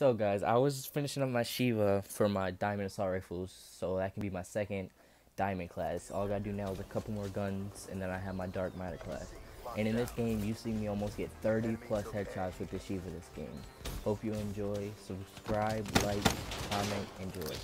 So guys, I was finishing up my Sheiva for my diamond assault rifles, so that can be my second diamond class. All I gotta do now is a couple more guns, and then I have my dark matter class. And in this game, you see me almost get 30 plus headshots with the Sheiva this game. Hope you enjoy. Subscribe, like, comment, enjoy.